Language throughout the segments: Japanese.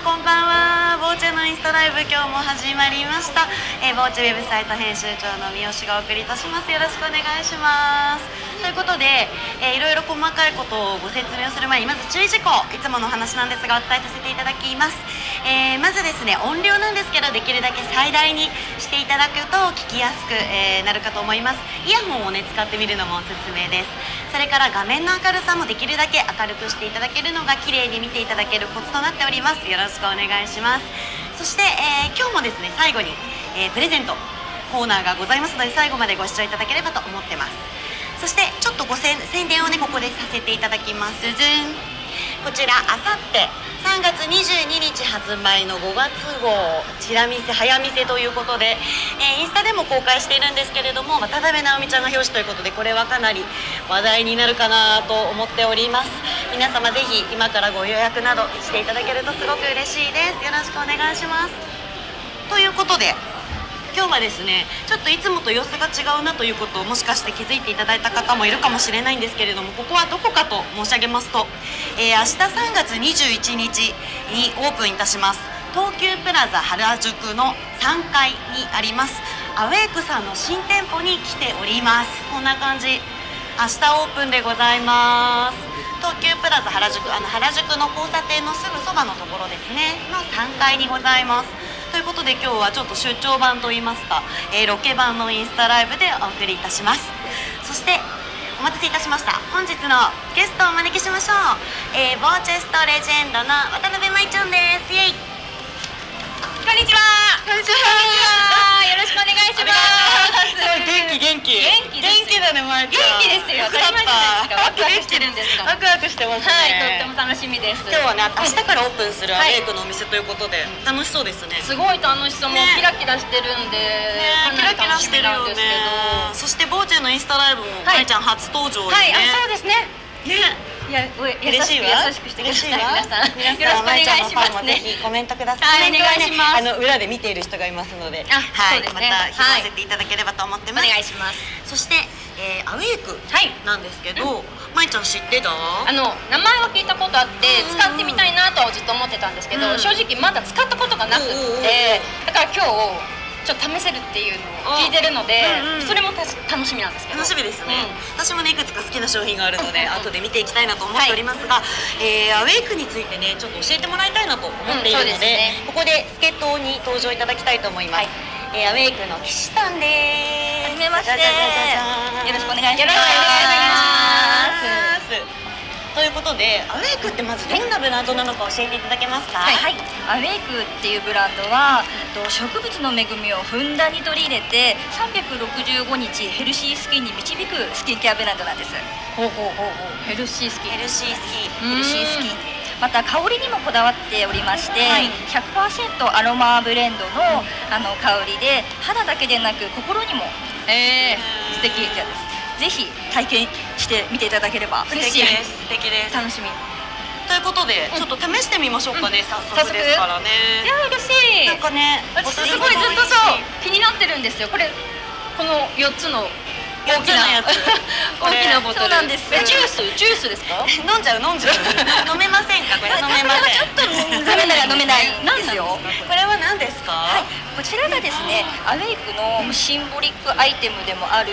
こんばんは。ボーチェのインスタライブ今日も始まりました、えー、ボーチェウェブサイト編集長の三好がお送りいたします。よろしくお願いします。ということで、えー、いろいろ細かいことをご説明をする前にまず注意事項いつものお話なんですがお伝えさせていただきます、えー、まずですね音量なんですけどできるだけ最大にしていただくと聞きやすく、えーなるかと思います。イヤホンをね使ってみるのもおすすめです。それから画面の明るさもできるだけ明るくしていただけるのが綺麗に見ていただけるコツとなっております。よろしくお願いします。そして、えー、今日もですね最後に、え、プレゼントコーナーがございますので最後までご視聴いただければと思ってます。そしてちょっとご宣伝をねここでさせていただきます。ずんこちらあさって3月22日発売の5月号。チラ見せ早見せということで、えー、インスタでも公開しているんですけれども渡辺直美ちゃんが表紙ということでこれはかなり話題になるかなと思っております。皆様ぜひ今からご予約などしていただけるとすごく嬉しいです。よろしくお願いします。ということで今日はですねちょっといつもと様子が違うなということをもしかして気づいていただいた方もいるかもしれないんですけれどもここはどこかと申し上げますと、えー、明日3月21日にオープンいたします東急プラザ原宿の3階にありますアウェイクさんの新店舗に来ております。こんな感じ。明日オープンでございます。東急プラザ原宿あの原宿の交差点のすぐそばのところですね。の3階にございます。ということで今日はちょっと出張版といいますか、えー、ロケ版のインスタライブでお送りいたします。そしてお待たせいたしました。本日のゲストをお招きしましょう、えー、ボーチェストレジェンドの渡辺舞ちゃんです。イエイ。こんにちは。こんにちは。よろしくお願いします。元気元気。元気元気だね舞ちゃん元気ですよ。当た。り前じゃないですかワクワクしてるんですか？ワクワクしてますね。はいとっても楽しみです。今日はね明日からオープンするアレイクのお店ということで、楽しそうですね。すごい楽しそう。もうキラキラしてるんで、ね、キラキラしてるよね。そしてボーチェのインスタライブも舞ちゃん初登場はい、そうですね。ね。いや、嬉しいわ。優しくしてください。皆さん、よろしくお願いしますぜひコメントください。お願いします。あの裏で見ている人がいますので、はい、また拾わせていただければと思ってます。お願いします。そして、えー、アウェイクなんですけど、まいちゃん知ってた？あの名前は聞いたことあって使ってみたいなとはずっと思ってたんですけど、正直まだ使ったことがなくて、だから今日。ちょっと試せるっていうのを聞いてるので、うんうん、それも楽しみなんですけど楽しみですね、うん、私もねいくつか好きな商品があるので、後で見ていきたいなと思っておりますが、はい、えー、アウェイクについてねちょっと教えてもらいたいなと思っているのでうんでね、ここで助っ人に登場いただきたいと思います、はい。えー、アウェイクの岸さんです。はじめまして。よろしくお願いします。よろしくお願いしますということでアウェイクってまずどんなブランドなのか教えていただけますか？はい、アウェイクっていうブランドは植物の恵みをふんだんに取り入れて365日ヘルシースキンに導くスキンケアブランドなんです。ほうほうほうほう。ヘルシースキン。ヘルシースキン。ヘルシースキン。また香りにもこだわっておりまして、はい、100%アロマブレンドの,、あの香りで肌だけでなく心にも、えー、素敵ですぜひ体験してみていただければ嬉しいです。素敵です。楽しみ。ということで、ちょっと試してみましょうかね、早速ですからね。いや嬉しい。なんかね私すごいずっとそう気になってるんですよ。これこの4つの大きなやつ。大きなボトル。なんです。ジュース？ジュースですか？飲んじゃう飲んじゃう。飲めませんか？これ飲めません。ちょっと飲めない飲めないんですよ。これは何ですか、はい、こちらがですねアウェイクのシンボリックアイテムでもある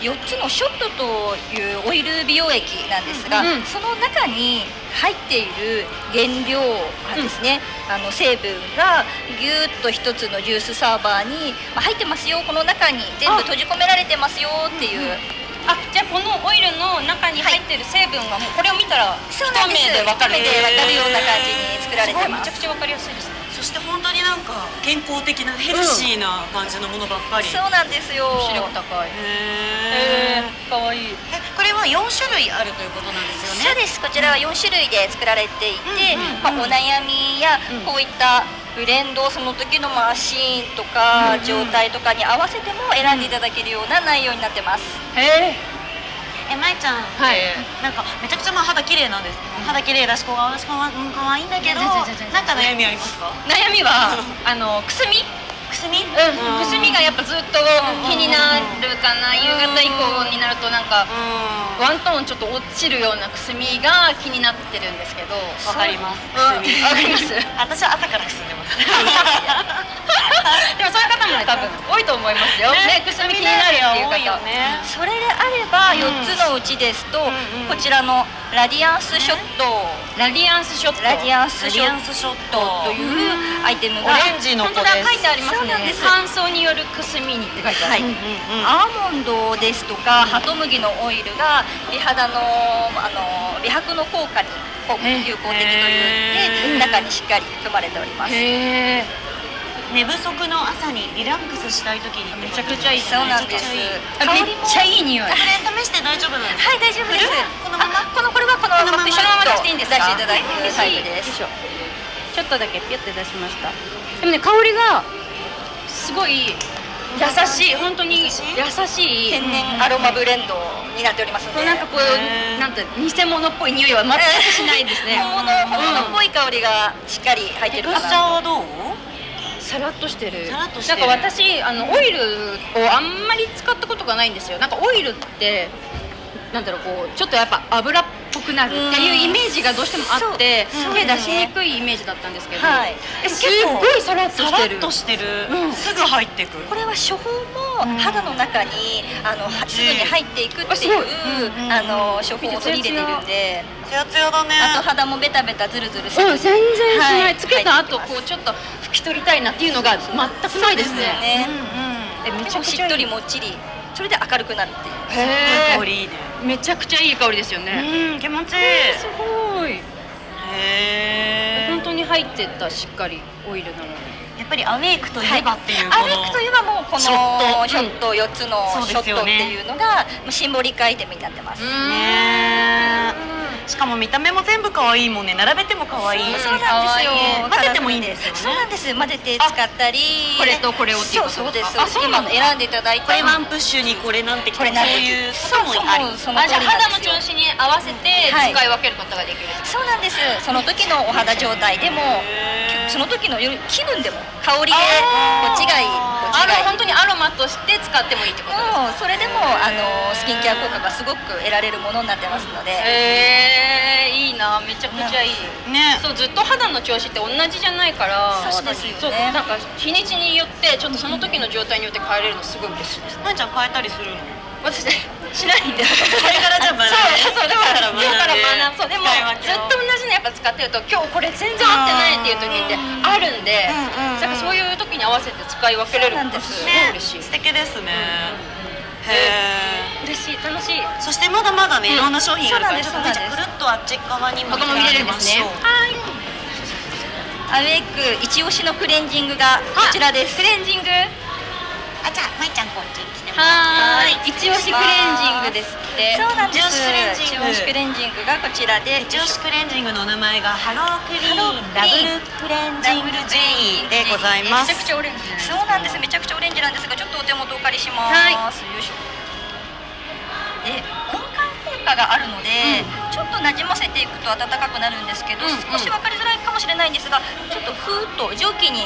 4つのショットというオイル美容液なんですが、その中に入っている原料がですね、あの成分がぎゅっと1つのジュースサーバーに入ってますよ。この中に全部閉じ込められてますよっていう。あじゃあこのオイルの中に入ってる成分がもうこれを見たら一目で分かる。で分かるような感じに作られてます。めちゃくちゃ分かりやすいですねそして本当になんか健康的なヘルシーな感じのものばっかり、そうなんですよ。視力高い。へえかわいい。えこれは4種類あるということなんですよね。そうです。こちらは4種類で作られていて、まあ、お悩みやこういったブレンドその時のマシーンとか状態とかに合わせても選んでいただけるような内容になってます。へええまいちゃん。って、はい、なんかめちゃくちゃまあ肌綺麗なんです。肌綺麗だし小顔だしかわ可愛いんだけど。なんか悩みありますか？悩みはあのくすみ。くすみ、うん、くすみがやっぱずっと気になるかな、夕方以降になるとなんか、ワントーンちょっと落ちるようなくすみが気になってるんですけど。わかります。うん。くすみ。わかります。私は朝からくすんでます。でもそういう方もね多分多いと思いますよ。ねくすみ気になるっていう方。ねそれであれば4つのうちですと、んうん。こちらのラディアンスショット、ラディアンスショット。ラディアンスラショットトというアイテムオがレンジの子です。書いてありますねなんです。乾燥によるくすみにって書いてある、はい。うんうんうん。アーモンドですとかハトムギのオイルが美肌のあの美白の効果に有効的といって中にしっかり含まれております。へえ寝不足の朝にリラックスしたい時にめちゃくちゃいいそうなんです。めっちゃいい匂い。これ試して大丈夫なんです。かはい大丈夫です。このまま。あこのこれはこのまま。このピシャッとまま出していいんですか？出していただいてちょっとだけピュって出しました。でもね香りがすごい優しい本当に優しい。天然アロマブレンドになっておりますので。なんかこうなんて偽物っぽい匂いは全くしないですね。本物本物っぽい香りがしっかり入ってるかな。はどう？さらっとしてる。さらっとしてる。なんか私あのオイルをあんまり使ったことがないんですよ。なんかオイルってなんだろうこうちょっとやっぱ油っぽくなるっていうイメージがどうしてもあって手出しにくいイメージだったんですけど、はい。えすっごいさらっとしてる。としてる。うん。すぐ入ってく。これは処方も肌の中にあのはすぐに入っていくっていうあの処方を取り入れてるんで、ツヤツヤだね。あと肌もベタベタズルズルせずうん、全然しない、はい。つけた後こうちょっと拭き取りたいなっていうのが全くないですね。ねうんうんえめめちゃくちゃしっとりもっちりそれで明るくなるっていう。へ香りいいね。えめちゃくちゃいい香り。ですよね、うん気持ちいいすごい。へ本当に入ってったしっかりオイルなのに。やっぱりアウェイクといえばっていうこアのメイクといえばもうこのショット。ショット4つのショットっていうのがシンボリックアイテムになってます、ねしかも見た目も全部可愛いもんね。並べても可愛い。そう。なんですよ。混ぜてもいいんですよね。そうなんです。混ぜて使ったり。これとこれをそうそうです。あそうなの今選んでいただいて。これワンプッシュにこれなんてきてそういうこともあり。そうそうそのあじ肌の調子に合わせて使い。分けることができる、そうなんです。その時のお肌状態でもその時の気分でも香りでこっちがいいこっちあがいい。の本当にアロマとして使ってもいいってことですもうそれでもあのスキンケア効果がすごく得られるものになってますので、へえいいなめちゃくちゃいい。ね。そうずっと肌の調子って同じじゃないからそうですよね。なんか日にちによってちょっとその時の状態によって変えれるのすごい嬉しいです。まんちゃん変えたりするの？私しないんです。これからじゃあ学そうそうだから学ぶそうでもずっと同じのやっぱ使ってると今日これ全然合ってないっていう時ってあるんでうんだからそういう時に合わせて使い分けれるのがすごい嬉しい。素敵ですね。へえ嬉しい。楽しい。そしてまだまだねいろんな商品あるからうなんです。っとくるっとあっち側にも見れるんですね。アウェイク一押しのクレンジングがこちらです。クレンジング。あじゃあまいちゃんこっち来てもはーい。一押しクレンジングですって。そうなんです。一押しクレンジングがこちらで。一押しクレンジングのお名前がハロークリーン。ダブルクレン。ジングジェイでございます。めちゃくちゃオレンジ。そうなんです。めちゃくちゃオレンジなんです。がちょっとお手元お借りします、はい。よいしょで温感効果があるので、ちょっとなじませていくと暖かくなるんですけど、うんうん。少し分かりづらいかもしれないんですがちょっとふーっと蒸気に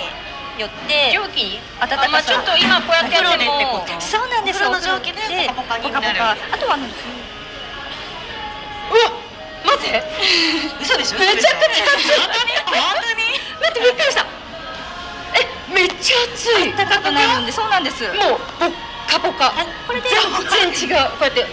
よって蒸気に？暖かさ。あまあちょっと今こうやってやってもそうなんです。お風呂の蒸気でポカポカになる。あとはあのうわ待って。嘘でしょ？めちゃくちゃ熱い。本当に本当に？待ってびっくりした。えめっちゃ熱い。暖かくなるんでそうなんです。もうポッカポカ。これで。全然違う。こうやって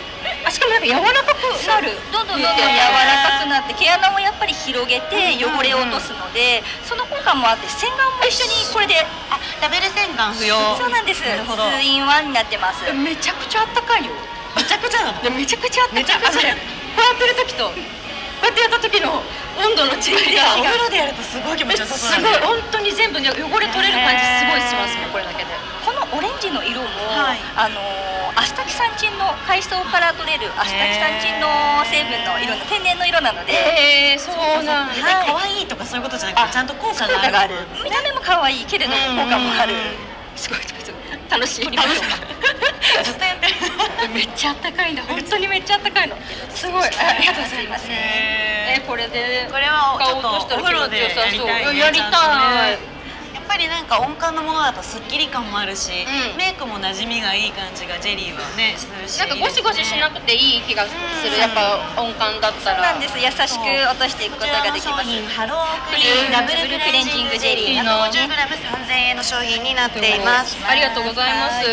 あしかもなんか柔らかくなる。どんどんどんどん。柔らかくなって毛穴をやっぱり広げて汚れを落とすので、その効果もあって洗顔も一緒に。これで？あダブル洗顔不要。そうなんです。なるほど。ツインワンになってます。めちゃくちゃあったかいよ。めちゃくちゃなの？でめちゃくちゃあったかい。めちゃくちゃあのねこうやってる時とこうやってやった時の温度の違いが お風呂でやるとすごい気持ちよさすそうだねごい。本当に全部ね汚れ取れる感じすごいしますねこれだけで。このオレンジの色も、はい。あのーアスタキサンチンの海藻から取れるアスタキサンチンの成分の色の天然の色なので。へえそう。なん別にはい。可愛いとかそういうことじゃなくてちゃんと効果効がある。見た目も可愛いけれども効果もある。すごいすごい。楽しい。楽しい。ずっとやってるめっちゃあったかい。んだ本当にめっちゃあったかい。のすごい。ありがとうござい。ますえへこれでーこれはちょっとお風呂でやりたい。ねやりたいぱぱりなんか温感のものだとスッキリ感もあるし、うん。メイクも馴染みがいい感じがジェリーはねするしなんかゴシゴシしなくていい気がすうん。るやっぱ温感だったら。そうなんです優しく落としていくことができます。こちらの商品ハロークリーンダブルクレンジングジェリー。150g3000 円の商品になっています。ありがとうございます。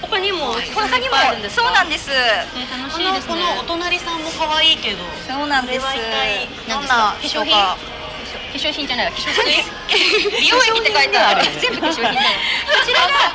他にも他にもあるんですか？そうなんです。こしいですね。のこのお隣さんも可愛いけどそうなんです。これは一体どんな人か？化粧品じゃないわ化粧水。美容液って書いてある。全部化粧品こちらが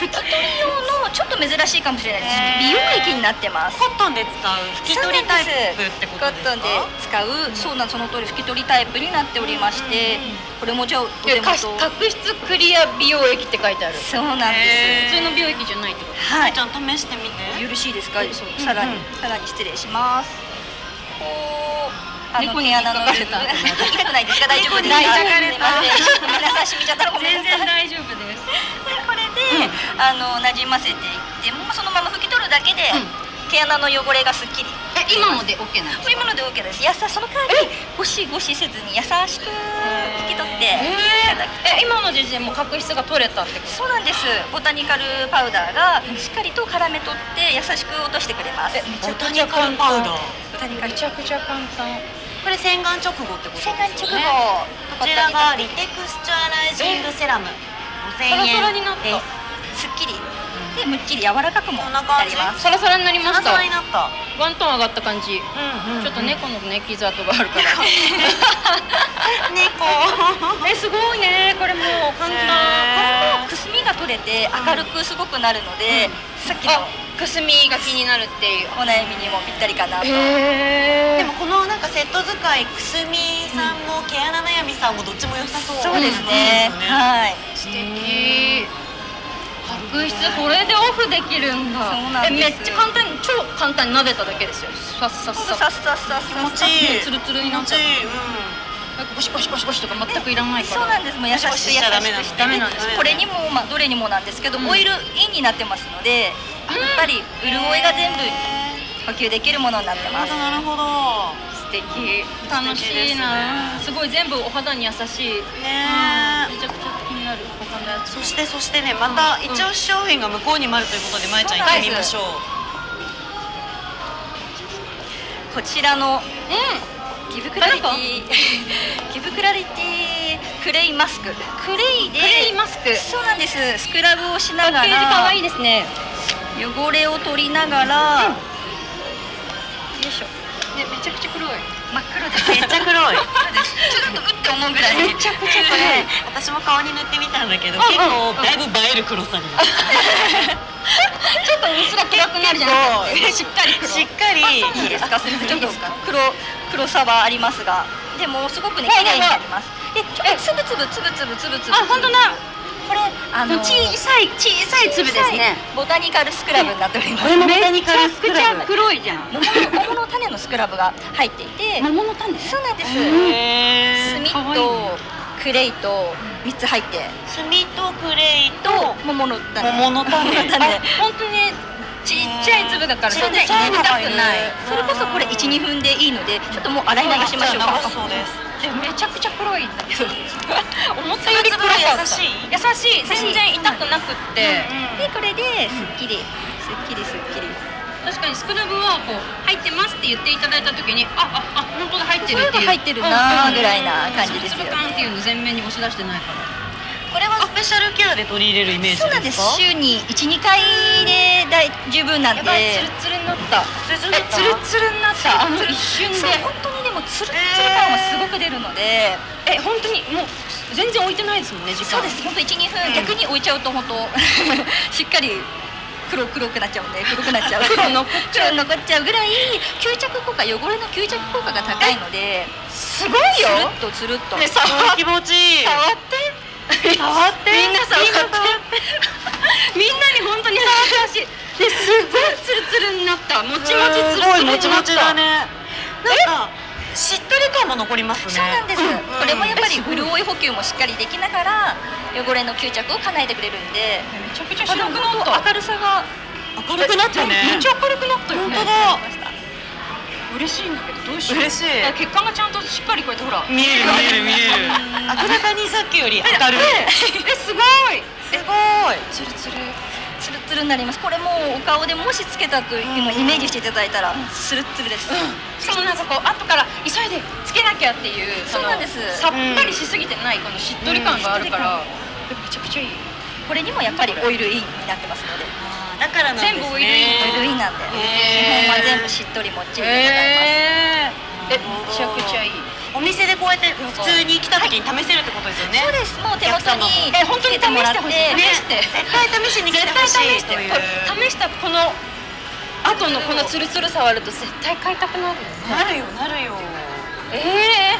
拭き取り用のちょっと珍しいかもしれないです。美容液になってます。コットンで使う。拭き取りタイプってことですか？コットンで使う。そうなんその通り拭き取りタイプになっておりましてこれもじゃあお手か元角質クリア美容液って書いてある。そうなんで普通の美容液じゃないってことすはい。ちゃん試してみて。よろしいですか、うん。さらに、うん。さらに失礼しますあの猫に毛穴の痛くないですか大丈夫です。か皆さん染みちゃった。らごめんなさい。大丈夫です。でこれで、あの馴染ませていってもうそのまま拭き取るだけで、毛穴の汚れがすっきりえ今ので OK なんですそういうもので OK です。やさその代わりゴシゴシせずに優しく拭き取っていただくえ今の時点も角質が取れたってこと？そうなんです。ボタニカルパウダーがしっかりと絡め取って優しく落としてくれます。ボタニカルパウダーボタニカルめちゃくちゃ簡単これ洗顔直後ってことです洗よね。顔直後。こちらがリテクスチャーライジングセラム。5000円です。すっきり。でむっきり柔らかくもこんなな感じります。サラサラになりました。サラサラになった。ワントーン上がった感じ。うんうんちょっと猫のね傷跡があるから。猫。えすごいね。これもう簡へ単ーこれもくすみが取れて明るくすごくなるので、さっきのあくすみが気になるっていうお悩みにもぴったりかなと、へでもこのなんかセット使いくすみさんも毛穴悩みさんもどっちも良さそう。そうですね、うんはい。素敵。角質これでオフできるんだ。そうなんです。えめっちゃ簡単に超簡単に撫でただけですよ。さっさっささっさっさっさ。気持ちいい。ツルツルになっちゃう。気持ちいい、うんなんかゴシゴシゴシゴシとか全くいらないからそうなんですもう優しく優しくしてダメなんですこれにも、まあ、どれにもなんですけど、うんオイルインになってますのでやっぱり潤いが全部補給できるものになってます。なるほど素敵。楽しいな。すごい全部お肌に優しい。ねめちゃくちゃ気になる。他のやつ。そしてそしてねまたうん一押し商品が向こうにもあるということでまえちゃん行ってみましょう。こちらのうギブクラリティ。ギブクラリティ。クレイマスク。クレイでんクレイマスク。そうなんです。スクラブをしながら。可愛いですね。汚れを取りながら、よいしょ。ねめちゃくちゃ黒い真っ黒ですめっちゃ黒い。ちょっとうって思うぐらい。めちゃくちゃこれ私も顔に塗ってみたんだけど結構だいぶ映える黒さにちょっとうっすら暗くなるじゃなくてしっかり黒。しっかり。いいですか？ちょっと黒黒さはありますが。でもすごくねはい綺麗になります。でちょっとつぶつぶつぶつぶつぶつぶあ本当だこれあの小さい小さい粒ですね。ボタニカルスクラブになっております。これもボタニカルスクラブ。黒いじゃん。桃の種のスクラブが入っていて。桃の種そうなんです。炭とクレイと3つ入って。炭とクレイとと桃の種。桃の種。本当にちっちゃい粒だからそんなちゃいの入れたくない。それこそこれ12分でいいのでちょっともう洗い流しましょうか。そうですでめちゃくちゃ黒いんだけど。思ったより黒かった。優しい。優しい。全然痛くなくって、でこれですっきりすっきりすっきり確かにスクラブはこう入ってますって言っていただいた時にあああ本当だ入ってるっていう。入ってるなーぐらいな感じですよ。つぶつぶ感っていうの全面に押し出してないから。これはスペシャルケアで取り入れるイメージそうなんです。か週に12回で大十分なんで。やばいツルツルになった。ツルツルになった？あの一瞬で。本当もツルツル感はすごく出るので、え本当にもう全然置いてないですもんね時間。そうです。本当12分、逆に置いちゃうと本当 しっかり黒黒くなっちゃうんで 黒くなっちゃう。黒残っちゃう。黒残っちゃうぐらい吸着効果汚れの吸着効果が高いのですごいつるよっとつるっと、ね触っ気持ちいい触って。触って。みんな触って。みんなに本当に触ってほしい。ですごいツルツルになった。もちもちツルツルになった。すごいもちもちだね。なんかしっとり感も残りますね。そうなんです、うんこれもやっぱり潤い補給もしっかりできながら汚れの吸着を叶えてくれるんで。めちゃくちゃ白くなった。明るさが明るくなったね。めっちゃ明るくなったよね。本当だ。嬉しいんだけどどうしよう。嬉しい。血管がちゃんとしっかりこうやってほら見える見える見える。明らかにさっきより明るい。えすごい。すごい。ツルツルツルになります。これもお顔でもしつけたと今イメージしていただいたらツルツルです、しかもなんかこう後から急いでつけなきゃっていうそうなんです。さっぱりしすぎてないこのしっとり感があるから、めちゃくちゃいい。これにもやっぱりオイルインになってますので。だからなんですね。全部オイルイン。オイルインなんで。基本は全部しっとりもっちりでございます、えー、えめちゃくちゃいいお店でこうやって普通に来た時に試せるってことですよね。そうです。もう手元にえ本当に試してほしい。試して絶対試しに来てほしいとい試したこの後のこのツルツル触ると絶対買いたくなるよね。なるよなるよ。ええ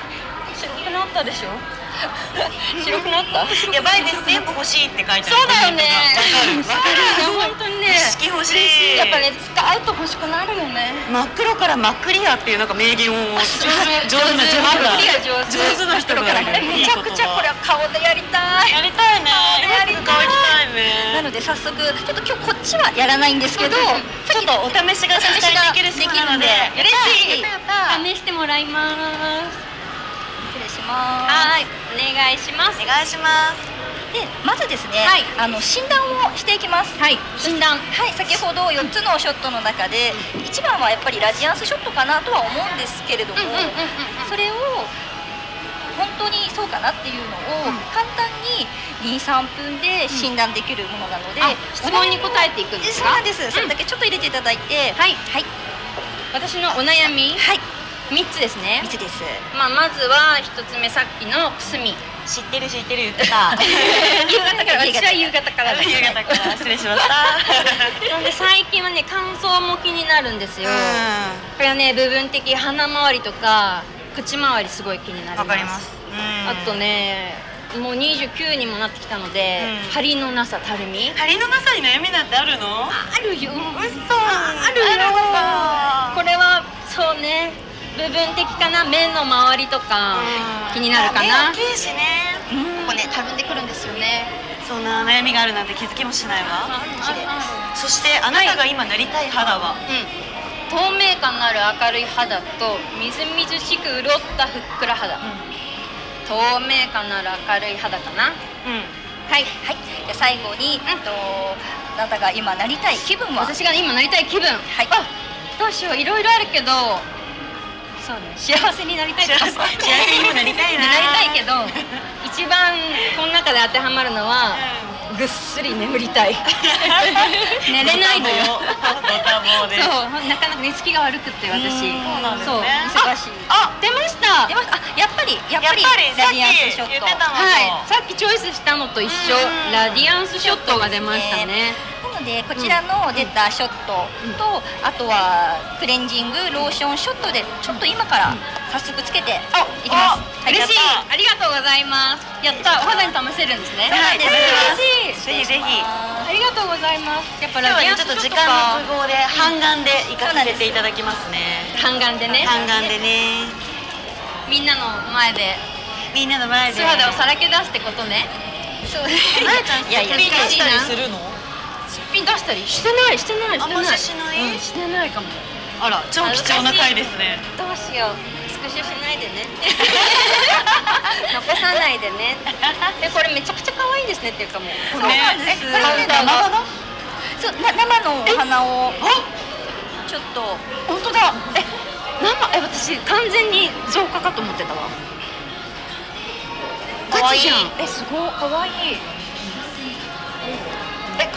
ー、白くなったでしょ？白くなった？やばいです全部欲しいって書いてある。そうだよね。わかるわかる本当にね。意識欲しい。やっぱね使うと欲しくなるよね。真っ黒から真っクリアっていうなんか名言を上手な上手な人がえめちゃくちゃこれは顔でやりたい。やりたいね。やりたいなので早速ちょっと今日こっちはやらないんですけどちょっとお試しができるそうなのでできるんでやったやった試してもらいます失礼します。はいお願いします。お願いします。でまずですね、はい。あの診断をしていきます。はい診断。はい先ほど4つのショットの中で一番はやっぱりラジアンスショットかなとは思うんですけれども、それを本当にそうかなっていうのを簡単に23分で診断できるものなので、あ質問に答えていくんですか？そうなんです、それだけちょっと入れていただいて。はい。はい。私のお悩み。はい3つですね。3つです。まあ、まずは1つ目さっきのくすみ。知ってる知ってる言ってた。夕方から私は夕方から。だ夕方から。失礼しました。なんで最近はね乾燥も気になるんですよ、これはね部分的鼻周りとか口周りすごい気になります。わかります。うん。あとねもう29にもなってきたので、うん。張りのなさたるみ。張りのなさに悩みなんてあるの？あるよ。嘘。あるよ。あるこれはそうね部分的かな目の周りとか気になるか目な大きいしね。ここねたるんでくるんですよね。そんな悩みがあるなんて気づきもしないわ。そしてあなたが今なりたい肌は、うん、透明感のある明るい肌とみずみずしく潤ったふっくら肌、透明感のある明るい肌かな？はいはい。じゃあ最後に、えっとあなたが今なりたい気分は？私が今なりたい気分。はい。あどうしよう。いろいろあるけどそうね幸せになりたい。幸せにもなりたいな。なりたいけど一番この中で当てはまるのは、ぐっすり眠りたい。寝れないのよ。そうなかなか寝つきが悪くって私。うんそうね。忙しい。あ出ました。出ました。あやっぱりやっぱりやっぱりラディアンスショット。はい、さっきチョイスしたのと一緒。うん。ラディアンスショットが出ましたねなのでこちらの出たショットと、あとはクレンジングローションショットでちょっと今から早速つけていきます、あ嬉しい。ありがとうございます。やった。お肌に試せるんですね。そうなんです嬉しい。ぜひぜひ。ありがとうございます。やっぱラディアンスちょっと時間の都合で半眼で行かせていただきますね。半眼でね。半眼でね。みんなの前で。みんなの前で。素肌をさらけ出すってことね。そうあやちゃんいやいやすっぴん出したりするの？すっぴん出したりしてないしてないしてない。ししない？うんしてないかも。あら超貴重な回ですね。どうしよう。スクショしないでね。残さないでね。えこれめちゃくちゃ可愛いですねっていうかもう。こそうれなんです。えこれね生花そうな生のお花を。ちょっと。本当だ。え生え私完全に増加かと思ってたわ。可愛い。ガチじゃん。えすごい。可愛い。え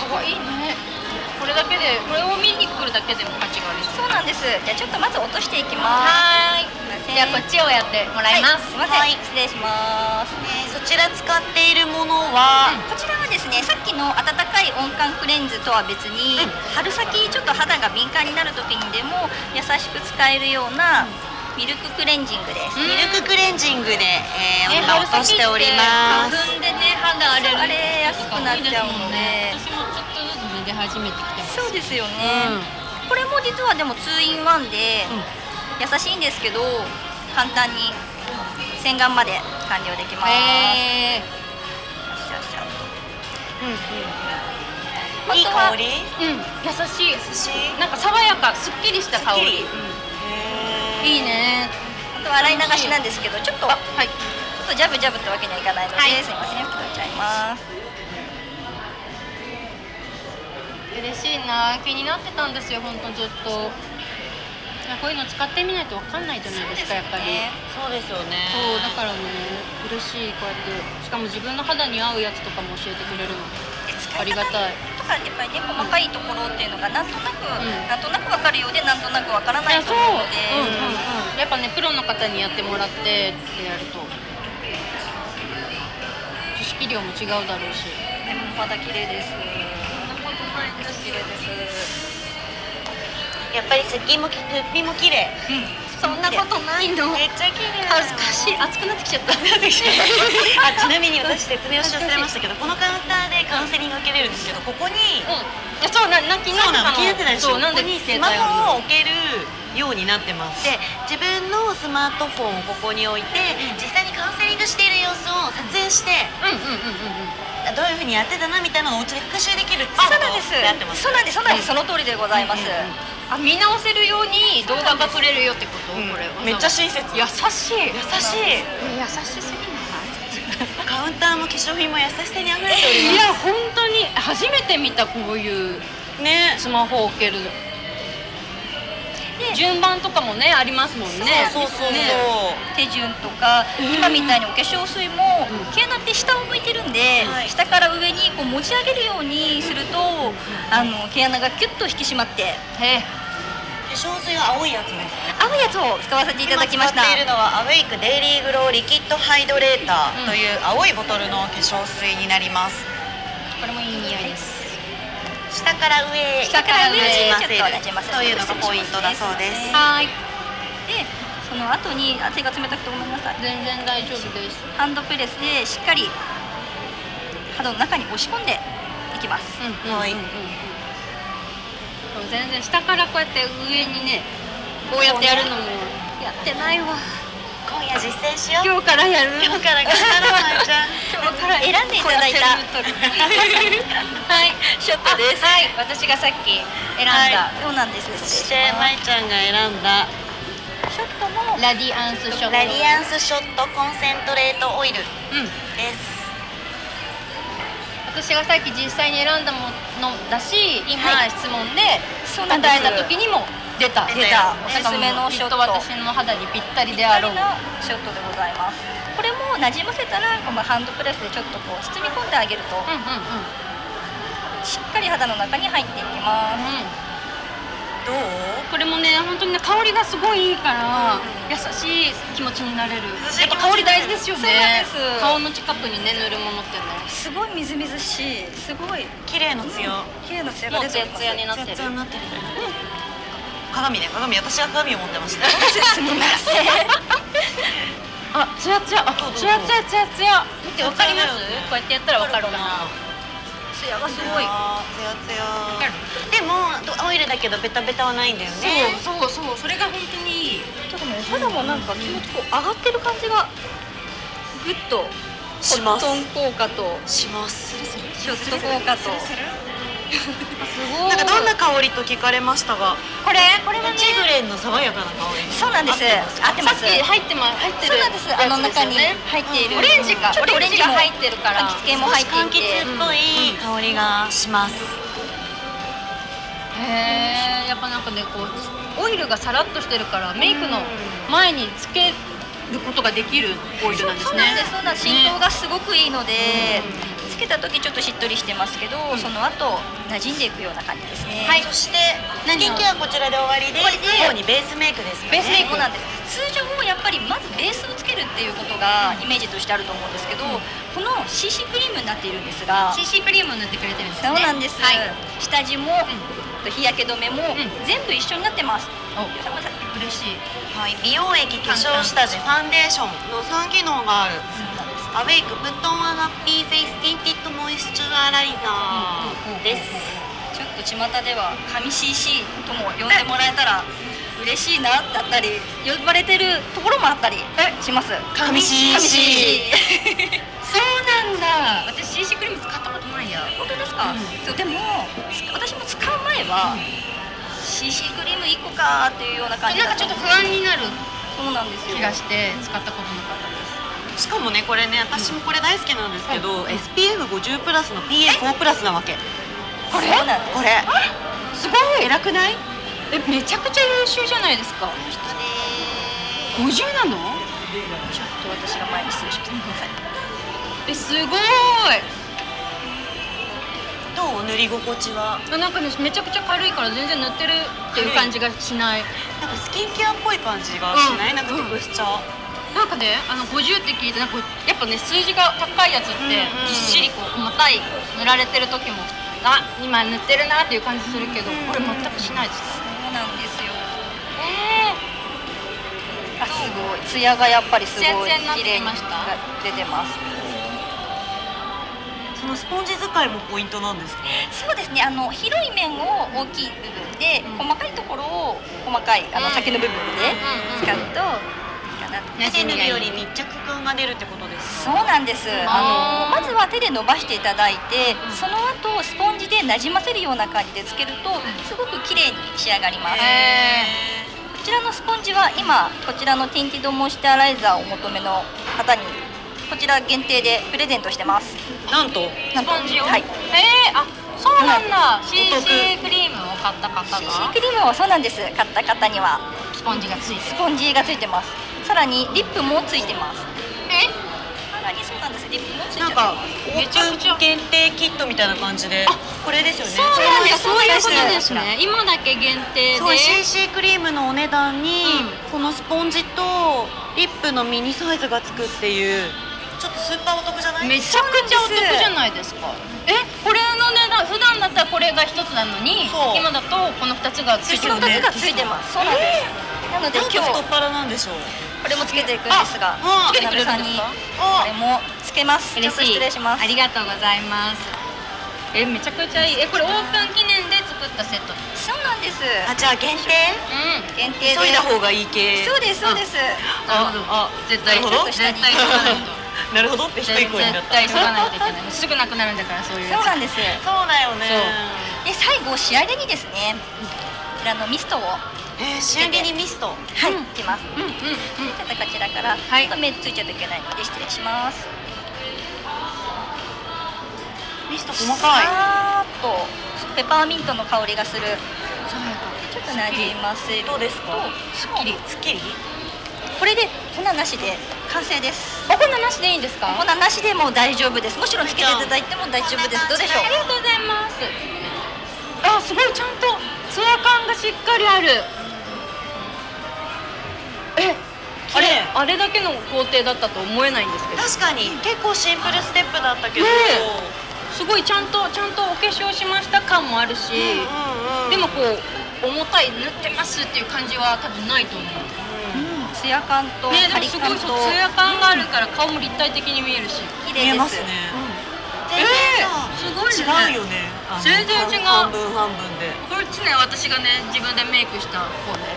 可愛いね。これだけでこれを見に来るだけでも価値がありそう。そうなんです。じゃあちょっとまず落としていきます。はーいじゃあこっちをやってもらいます、はい、すいません、はい。失礼します。えーそちら使っているものは？こちらはですねさっきの温かい温感クレンズとは別に、春先ちょっと肌が敏感になる時にでも優しく使えるようなミルククレンジングです、うんミルククレンジングで、えー、え今落としております。花粉でね肌荒れれやすくなっちゃうので私もちょっとずつね出始めてきてます。そうですよね、これも実はでも 2in1 で優しいんですけど簡単に洗顔まで完了できます、へシャシャうんうんいい香りーうん優しい。優しい。なんか爽やかすっきりした香り。すっきり。へいいね。あとは洗い流しなんですけどちょっとちょはい。っとジャブジャブってわけにはいかないので、はい。すいません拭き取っちゃいます。嬉しいな。気になってたんですよ本当ずっと。こういうの使ってみないとわかんないじゃないですかやっぱり。そうですよね。そうだからね嬉しいこうやって。しかも自分の肌に合うやつとかも教えてくれるのありがたいとかやっぱりね細かいところっていうのがなんとなく、ん。なんとなくわかるようでなんとなくわからないと思うので、うんう。んうん、やっぱねプロの方にやってもらってってやると。知識量も違うだろうし。でもまだ綺麗です。そんなことないです綺麗です。やっぱりすっきもきすっぴも綺麗。そんなことないの。めっちゃ綺麗。恥ずかしい。熱くなってきちゃった。あちなみに私説明をし忘れましたけどこのカれるんですけどここにうんそうなな気になそうなの。ってたの気になってたでしょ？そうなんでスマホを置けるようになってます。で自分のスマートフォンをここに置いて実際にカウンセリングしている様子を撮影してうんうんうんうんうん。どういうふうにやってたなみたいなのをお家で復習できるってそうなんです。そうなんですそうなんです。その通りでございます、あ見直せるように動画が撮れるよってこと、うん。これめっちゃ親切。優しい。優優しい。優しすぎカウンターも化粧品も優しさにあふれておりいまや本当に初めて見たこういうすね。スマホを置ける。順番とかもねありますもんね。そうそうそうそう、ね。手順とか今みたいにお化粧水も毛穴って下を向いてるんで、はい。下から上にこう持ち上げるようにするとあの毛穴がキュッと引き締まってへ化粧水は青いやつですね合うやつを使わせていただきました今使っているのはアウェイクデイリーグローリキッドハイドレーターという青いボトルの化粧水になります。これもいい匂いです。下から上へ。下から上へ。なじませるちょっとなじませるというのがポイントだそうです。はーい。でその後にあ手が冷たくてごめんなさい。全然大丈夫です。ハンドプレスでしっかり肌の中に押し込んでいきます。うんうんはいうんうん全然下からこうやって上にねこうやってやるのも。やってないわ。今夜実践しよう。今日からやる。今日から頑張ろうまゆちゃん。今日から選んでいただいた。はい。ショットです。あはい。私がさっき選んだ、はそうなんですそしてまゆちゃんが選んだ。ショットも。ラディアンスショット。ラディアンスショットコンセントレートオイルうん。です私がさっき実際に選んだものだし今、はい。質問で答えた時にも出た。出た。おすすめのショット。私の肌にぴったりであろうのショットでございます。これもなじませたらこのハンドプレスでちょっとこう包み込んであげるとうんうんうん。しっかり肌の中に入っていきますどう？これもね本当にね香りがすごいいいから、優しい気持ちになれる。やっぱ香り大事ですよね。そうなんです。顔の近くにね塗るものってねすごいみずみずしい。すごい。綺麗の強。綺麗なツヤもうツヤが出てツヤになってる。ツヤツヤになってる。鏡ね鏡。私が鏡を持ってました。すみません。あツヤツヤあツヤツヤツヤツヤ見てわかります？こうやってやったらわかるな。ツヤがすごい。ツヤツヤオイルだけどベタベタはないんだよね。そうそうそうそれが本当にいいちょっとね肌もなんか気持ちこう上がってる感じがぐっとします。コットン効果とします。ショット効果と。すごいなんかどんな香りと聞かれましたが？これこれはねチグレンの爽やかな香り。そうなんです。合ってます？さっき入ってま入ってるそうなんです。あの中に入っている。オレンジがちょっとオレンジが入ってるから。柑橘系も入って柑いて。橘っぽい香りがしますへえやっぱなんかねこうオイルがさらっとしてるからメイクの前につけることができるオイルなんですね。そうなんですそうなんです。浸透がすごくいいので、つけた時ちょっとしっとりしてますけど、その後馴染んでいくような感じですね。はい。そしてスキンケアこちらで終わりで最後にベースメイクですベースメイクなんです。通常やっぱりまずベースをつけるっていうことがイメージとしてあると思うんですけど、この CC クリームになっているんですが CC クリームを塗ってくれてるんですね。そうなんです、はい。下地も、日焼け止めも、ん。全部一緒になってます。嬉しい。はい、美容液化粧下地ファンデーションの3機能がある Awake Put On A Happy Face Tinted Moisturizer です。ちょっと巷では神 CC とも呼んでもらえたら嬉しいなだったり呼ばれてるところもあったりします。神 CC そうなんだ。私 CC クリーム使ったことないや。本当ですか、うん。そうでも私も使う前は、CC クリーム1個かっていうような感じなんかちょっと不安になる。そうなんですよ。気がして使ったことなかったしかもねこれね私もこれ大好きなんですけど、SPF50 プラスの PA4 プラスなわけ。これ？これ。すごい。偉くない？えめちゃくちゃ優秀じゃないですか。人で50なの？ちょっと私が前に失礼します。えすごい。どう？塗り心地は？あなんかねめちゃくちゃ軽いから全然塗ってるっていう感じがしない。なんかスキンケアっぽい感じがしない、うん。なんかテクスチャー、なんかねあの50って聞いてなんかやっぱね数字が高いやつってうんうん。ぎっしりこう重たい塗られてる時もあ今塗ってるなっていう感じするけどうんこれ全くしないですそうなんですよ。えあすごい。ツヤがやっぱりすごい。綺麗にきました？出てます。そのスポンジ使いもポイントなんですか？そうですね。あの広い面を大きい部分で、うん。細かいところを細かいあのうん。先の部分でうんうん使うといい手塗染みがいいるより密着感が出るってことですそうかなんです。あのまずは手で伸ばしていただいてうん。その後スポンジでなじませるような感じでつけるとすごく綺麗に仕上がります。へこちらのスポンジは今こちらのティンティドモイスチャライザーをお求めの方にこちら限定でプレゼントしてます。なんと？スポンジを？はい。えー、あそうなんだ。お得 CC クリームを買った方 CC がクリームはそうなんです。買った方には。スポンジがついてスポンジがついてますさらにリップもついてます。え？さらにそうなんですリップもついてなんかますオープン限定キットみたいな感じでこれですよね。そうなんですそういうことすですね。今だけ限定で。そう CC クリームのお値段に、うこのスポンジとリップのミニサイズがつくっていうちょっとスーパーお得じゃない？めちゃくちゃお得じゃないですか。えこれの値段普段だったらこれが一つなのに今だとこの二つがついてるこの2つがついてます。そうなんですなので今日と太っ腹なんでしょう。これもつけていくんですがあつけてくれるんですかあこれもつけます。嬉しい。失礼します。ありがとうございます。えめちゃくちゃいい。えこれオープン記念で作ったセット。そうなんです。あじゃあ限定？うん。限定で。急いだ方がいい系。そうですそうです。なるほど。あ絶対絶対 なるほどって低い絶声になった。対急がないといけない。すぐなくなるんだからそういうそうなんです。そうだよね。で最後仕上げにですねこちらのミストを仕上げにミスト。い、いきます。うんうんうん。ちょっとこちらから、はい。ちょっと目ついちゃいけないので失礼します。ミスト細かい。さーっとペパーミントの香りがする。ちょっとなじませる。とどうですか？すっきり。すっきり？これで粉なしで完成です。お粉なしでいいんですか？粉なしでも大丈夫です。もちろんつけていただいても大丈夫です。どうでしょう？ありがとうございます。あすごいちゃんとツヤ感がしっかりあるあれあれだけの工程だったと思えないんですけど。確かに。結構シンプルステップだったけど、ねすごいちゃんとちゃんとお化粧しました感もあるし、でもこう重たい塗ってますっていう感じは多分ないと思う。うん。ツヤ感とねですごいツヤ感があるから顔も立体的に見えるし。綺麗です見えますごいね。違うよね全然違う。半分半分で。こっちね私がね自分でメイクした方ね。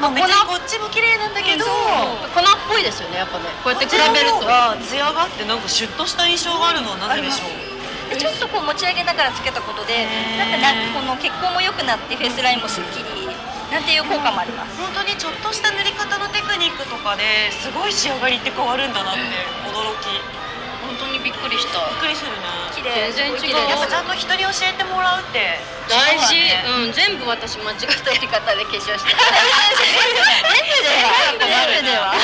まあ別にこっちも綺麗なんだけど、粉っぽいですよねやっぱね。こうやって比べると。こちらの方が艶があってなんかシュッとした印象があるのはなぜでしょう？でちょっとこう持ち上げながらつけたことでなんかなこの血行も良くなってフェイスラインもすっきりなんていう効果もあります。本当にちょっとした塗り方のテクニックとかですごい仕上がりって変わるんだなって驚き当にびっくりした。くりするね。綺麗。全然違う。やっぱちゃんと人に教えてもらうって。大事、違うわね。うん。全部私間違ったやり方で化粧して。た全部では。っ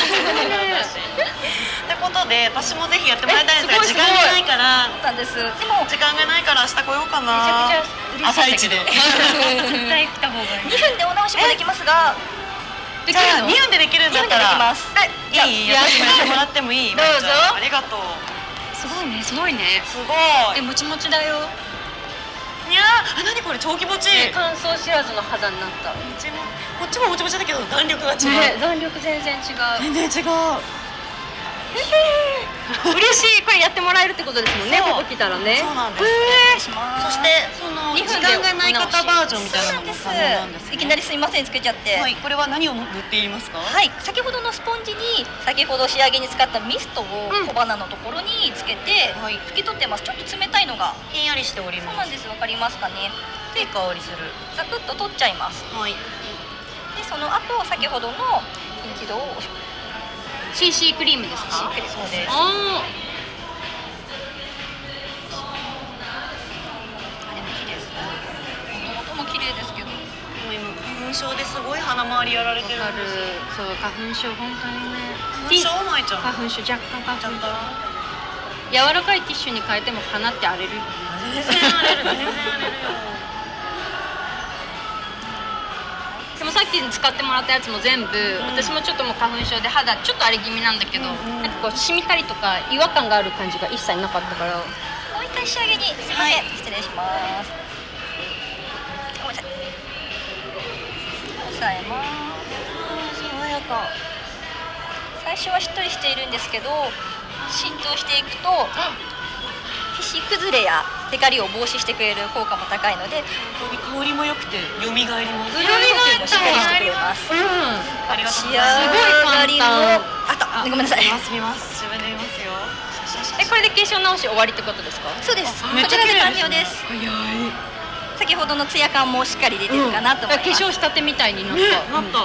てことで私もぜひやってもらいたいんですが時間がないから。です。でも時間がないから明日来ようかな。朝一で。絶対来た方がいい。2分でお直しもできますが。でじゃあ2分でできるんだったら。2分でできます。いいやってもらってもいい。どうぞ。ありがとうすごいねすごいね。すごい。えもちもちだよ。いやーあ何これ超気持ち。いいこ乾燥知らずの肌になった。こっちももちもちだけど弾力が違う、ね弾力全然違う。全然違う 嬉しいこれやってもらえるってことですもんねそう。ここ来たらね。そうなんです、お願いしますそしてその2時間がない方バージョンみたいなのもそうなんです可能なんです、ね、いきなりすいませんつけちゃって。はいこれは何を塗っていますか？はい、先ほどのスポンジに先ほど仕上げに使ったミストをうん。小鼻のところにつけてはい。拭き取ってます。ちょっと冷たいのが。ひんやりしておりそうますなんです。わかりますかね。いい香りする。ザクッと取っちゃいます。はい。でその後先ほどの一度を CC クリームですか？そうです。ああれも綺麗です。ね音も綺麗ですけど。でも今花粉症ですごい鼻周りやられてるそう花粉症本当にね。花粉症まいちゃん。花粉症若干花粉柔らかいティッシュに変えても鼻って荒れる全然荒れる全然荒れるよでもさっき使ってもらったやつも全部、私もちょっともう花粉症で肌ちょっと荒れ気味なんだけど、なんかこう染みたりとか違和感がある感じが一切なかったから。もう一回仕上げにすいません、はい失礼します。ごめんなさい。押さえます爽やか。最初はしっとりしているんですけど浸透していくと皮脂崩れやテカリを防止してくれる効果も高いので本当に香りも良くて蘇ります潤い呼吸もしっかりしてくれます。うん。ありがとうございます。あとごめんなさい。見ます見ます。自分で見ますよ。えこれで化粧直し終わりってことですか？そうです。こちらで完了です。早い。先ほどのツヤ感もしっかり出てるかなと思います、化粧したてみたいになった、ねなった、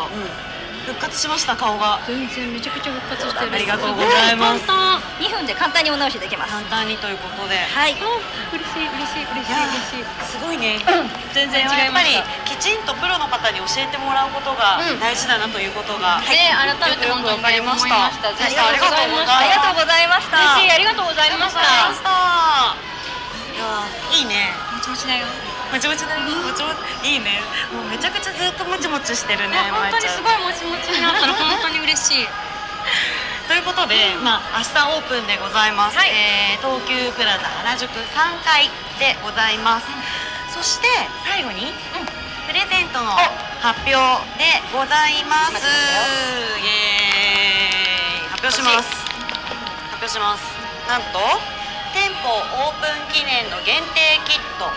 復活しました顔が。全然めちゃくちゃ復活してる。ありがとうございます。すご簡単2分で簡単にお直しできます。簡単にということで。はい。あ嬉しい嬉しい嬉しい嬉しい。すごいね。全然違いやっぱりましたきちんとプロの方に教えてもらうことがうん。大事だなということが、ね改めて本当によくわかりました。思いましたぜひありがとうございます。ありがとうございました。嬉しいありがとうございました。いました。いやいいね。もちもちだよもちもちだよもちもちいいね。もうめちゃくちゃずっともちもちしてるね本当にすごいもちもちになったの本当に嬉しい。ということで、まあ明日オープンでございます、はい。えー東急プラザ原宿3階でございます、そして最後に、プレゼントの発表でございます。イエーイ。発表します。発表します。なんと店舗オープン記念の限定キット、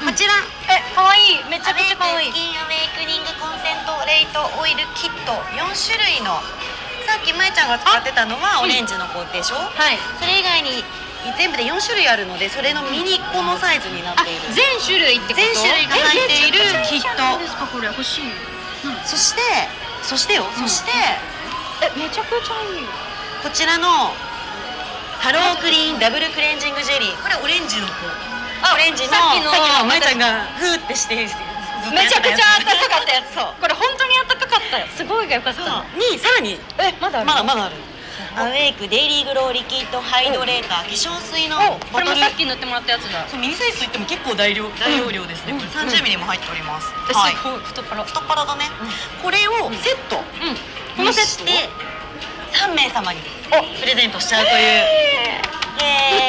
こちら。え可愛い。めちゃくちゃ可愛い。スキンアメイクニングコンセントレートオイルキット。4種類の。さっきまえちゃんが使ってたのはオレンジの子でしょ、はい。それ以外に全部で4種類あるのでそれのミニコのサイズになっあている。全種類ってこと？全種類が入っているキット。ですか？これ欲しい。そしてそしてよ、そしてえめちゃくちゃいい。こちらのハロークリーンダブルクレンジングジェリー。これオレンジの子オレンジの。さっきの。まえちゃんがフーってしてめちゃくちゃ暖かかったやつ。そう。これ本当に暖かかったよ。すごいが良かったにさらに。えまだあるまだまだある。アウェイクデイリーグローリキッドハイドレーター化粧水の。おこれもさっき塗ってもらったやつだ。そうミニサイズといっても結構大量大容量ですね、これ30ミリも入っております、えはい。太っ腹太っ腹だね、これをセット。うん。このセット。で3名様にプレゼントしちゃうという。イエ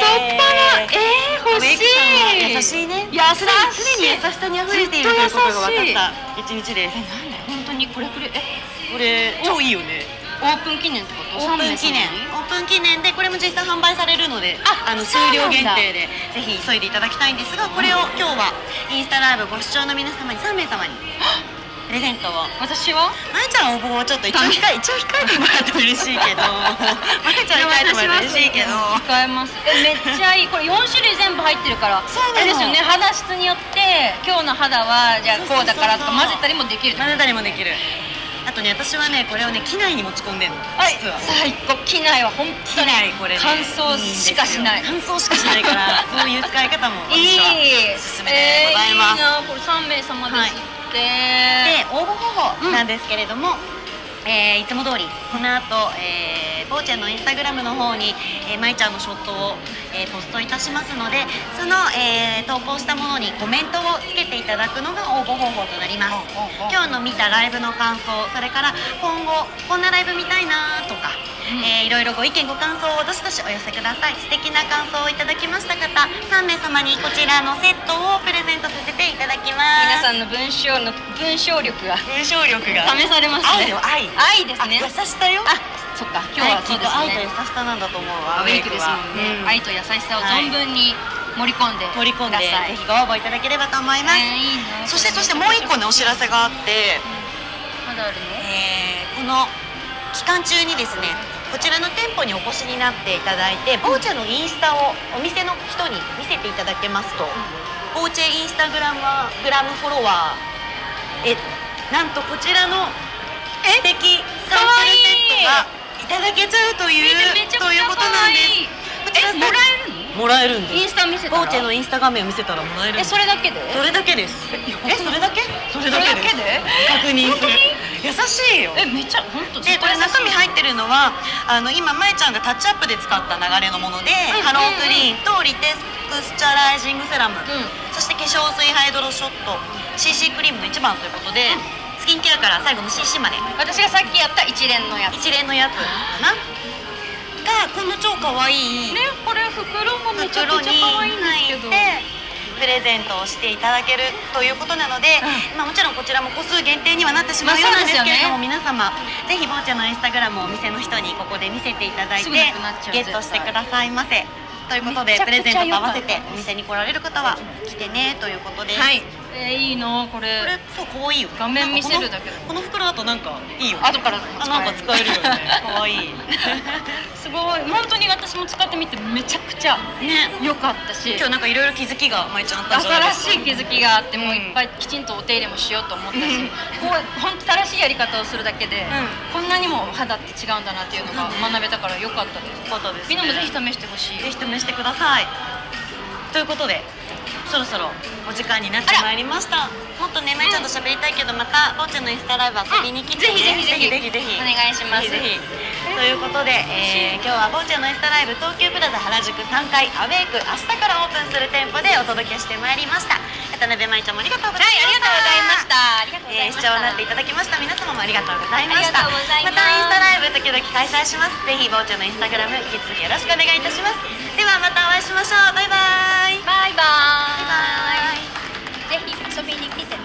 太っ腹。えー、欲しい。優しいね。優しい常に優しさに溢れているということが分かった一日です。本当にこれこれえこれ超いいよね。オープン記念ってこと？オープン記念。オープン記念でこれも実際販売されるのであの数量限定でぜひ急いでいただきたいんですがこれを今日はインスタライブご視聴の皆様に3名様にプレゼントを。私は？まえちゃん応募をちょっと一応控え一応控えてもらっても嬉しいけど。まえちゃん控えてもらって嬉しいけど。控えますえめっちゃいいこれ4種類全部入ってるからそうですよね肌質によって今日の肌はじゃあこうだからとか混ぜたりもできる混ぜたりもできるあとね私はねこれをね機内に持ち込んでんのはい実は最高機内は本当にこれね乾燥しかしない乾燥しかしないからそういう使い方もいい私はおすすめでございますえーいいなこれ3名様ですって、で応募方法なんですけれども、えーいつも通りこの後、えー、ボーちゃんのインスタグラムの方に、えー、まいちゃんのショットを、えーポストいたしますのでその、えー投稿したものにコメントをつけていただくのが応募方法となります。今日の見たライブの感想それから今後こんなライブ見たいなとか、えーいろいろご意見ご感想をどしどしお寄せください。素敵な感想をいただきました方3名様にこちらのセットをプレゼントさせていただきます。皆さんの文章の文章力が。文章力が。試されますね。愛よ愛愛ですね。あ優しさよ？あそっか。今日はそうです愛と優ねしさなんだと思うわアウェイクですもんね、うん。愛と優しさを存分に盛り込んで。盛り込んでぜひご応募いただければと思います、ねいいなそしてそしてもう一個ねお知らせがあって、まだあるの？えーこの期間中にですねこちらの店舗にお越しになっていただいてボーチャのインスタをお店の人に見せていただけますと、ボーチェインスタグラムはグラムフォロワーえなんとこちらの素敵サンプルセットがいただけちゃうというということなんです。こちらえもらえるの？もらえるんです。インスタ見せたらボーチェのインスタ画面を見せたらもらえるんえそれだけで？それだけです。えそれだけ？それだけで確認する。優しい。よえめっちゃ本当でこれ中身入ってるのはあの今まえちゃんがタッチアップで使った流れのもので、んハロークリーンとリテクスチャライジングセラム、ん。そして化粧水ハイドロショット CC クリームの一番ということで、スキンケアから最後の CC まで。私がさっきやった一連のやつ。一連のやつかな。がこの超可愛いねこれ袋もめちゃくちゃ可愛いんですけど。プレゼントをしていただけるということなので、まあ、もちろんこちらも個数限定にはなってしまうようなんですけれども、ま皆様ぜひボーチャのインスタグラムをお店の人にここで見せていただいてゲットしてくださいませ。ということでプレゼントと合わせてお店に来られる方は来てねということです、はいえーいいなこれ。これそう可愛いよ画面見せるだけこの袋だとなんかいいよ後からあなんか使えるよね。可愛い。すごい。本当に私も使ってみてめちゃくちゃね良かったし。今日なんかいろいろ気づきがまいちゃんあった新しい。気づきがあってもういっぱいきちんとお手入れもしようと思ったし、うん。こう本当正しいやり方をするだけで、うこんなにも肌って違うんだなっていうのが学べたから良かったです、ことです、みんなもぜひ試してほしい。ぜひ試してください。ということでそろそろお時間になってまいりました。もっとねまいちゃんと喋りたいけどまたぼっちゃんのインスタライブ遊びに来て、ねうんぜひぜひぜひ。ぜひぜひお願いします。ぜひぜひ。ということで、えー今日はぼっちゃんのインスタライブ東急プラザ原宿3階アウェイク明日からオープンする店舗でお届けしてまいりました。渡辺舞ちゃんもありがとうございました、はいありがとうございました。ありがとうございえー、ました。視聴になっていただきました皆様もありがとうございました。ます。たインスタライブ時々開催します。ぜひぼうちゃんのインスタグラム引き続きよろしくお願いいたします。ではまたお会いしましょう。バイバイバイババイバイ。ぜひ遊びに来て